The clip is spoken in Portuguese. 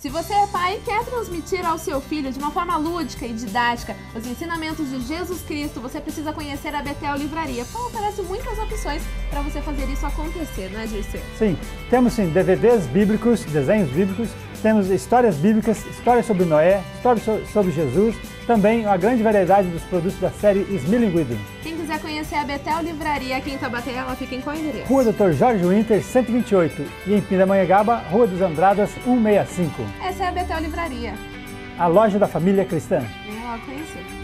Se você é pai e quer transmitir ao seu filho de uma forma lúdica e didática os ensinamentos de Jesus Cristo, você precisa conhecer a Betel Livraria, porque oferece muitas opções para você fazer isso acontecer, não é, Dirceu? Sim, temos sim DVDs bíblicos, desenhos bíblicos, temos histórias bíblicas, histórias sobre Noé, histórias sobre Jesus, também uma grande variedade dos produtos da série Smilinguido. Quem quiser conhecer a Betel Livraria aqui em Tabaté, ela fica em qual endereço? Rua Dr. Jorge Winter, 128 e em Pindamonhangaba, Rua dos Andradas, 165. Essa é a Betel Livraria. A loja da família cristã. Venha logo conhecer.